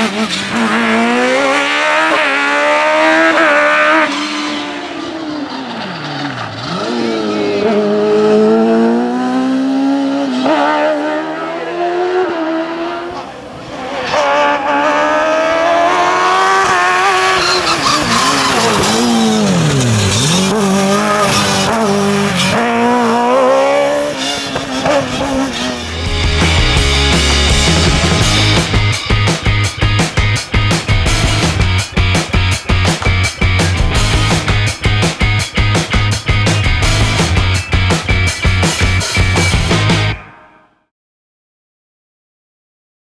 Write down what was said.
ああ。